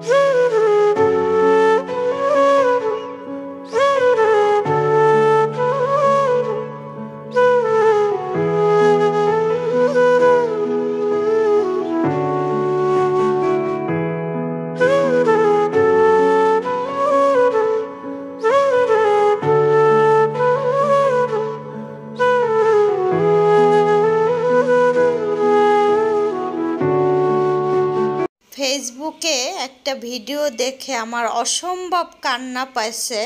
Woo! ফেসবুকে একটা video দেখে আমার অসম্ভব কান্না পাইছে।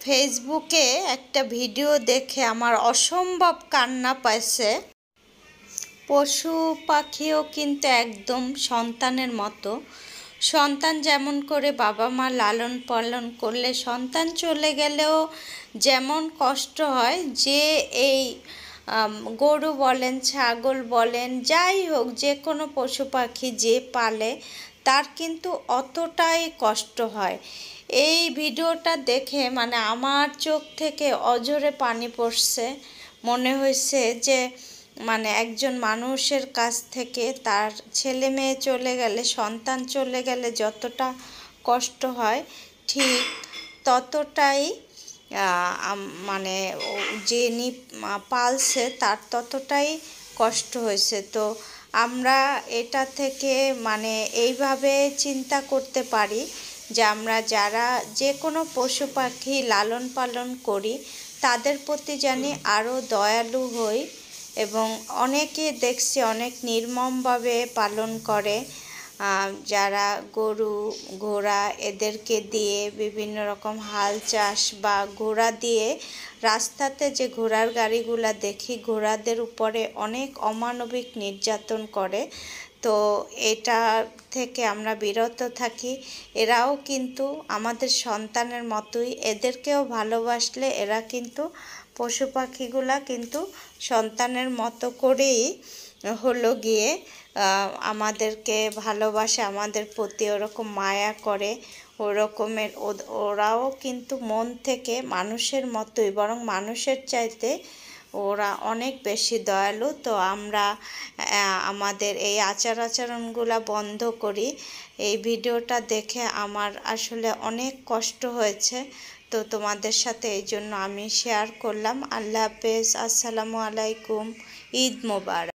ফেসবুকে একটা ভিডিও দেখে আমার অসম্ভব কান্না পাইছে। পশু পাখিও কিন্তু একদম সন্তানের মতো। সন্তান যেমন করে বাবা মা লালন পালন করলে সন্তান চলে গেলেও যেমন কষ্ট হয়, যে এই গরু বলেন, ছাগল বলেন, যাই হোক, যে কোনো পশু পাখি যে পালে তার কিন্তু অতটাই কষ্ট হয়। এই ভিডিওটা দেখে মানে আমার চোখ থেকে অজরে পানি পড়ছে। মনে হয়েছে যে মানে একজন মানুষের কাছ থেকে তার ছেলে মেয়ে চলে গেলে, সন্তান চলে গেলে যতটা কষ্ট হয়, ঠিক ততটাই মানে যিনি পালছে তার ততটাই কষ্ট হয়েছে। তো আমরা এটা থেকে মানে এইভাবে চিন্তা করতে পারি যে আমরা যারা যে কোনো পশু পাখি লালন পালন করি, তাদের প্রতি জানি আরও দয়ালু হই এবং অনেকে দেখছি অনেক নির্মমভাবে পালন করে। যারা গরু, ঘোড়া এদেরকে দিয়ে বিভিন্ন রকম হাল চাষ বা ঘোড়া দিয়ে রাস্তাতে যে ঘোড়ার গাড়িগুলা দেখি, ঘোড়াদের উপরে অনেক অমানবিক নির্যাতন করে। তো এটা থেকে আমরা বিরত থাকি। এরাও কিন্তু আমাদের সন্তানের মতোই, এদেরকেও ভালোবাসলে এরা কিন্তু পশু পাখিগুলা কিন্তু সন্তানের মতো করেই হলো গিয়ে আমাদেরকে ভালোবাসে, আমাদের প্রতি ওরকম মায়া করে, ওরকমের ওরাও কিন্তু মন থেকে মানুষের মতোই, বরং মানুষের চাইতে ওরা অনেক বেশি দয়ালু। তো আমরা আমাদের এই আচার আচরণগুলো বন্ধ করি। এই ভিডিওটা দেখে আমার আসলে অনেক কষ্ট হয়েছে। তো তোমাদের সাথে এই জন্য আমি শেয়ার করলাম। আল্লাহ হাফেজ। আসসালামু আলাইকুম। ঈদ মোবারক।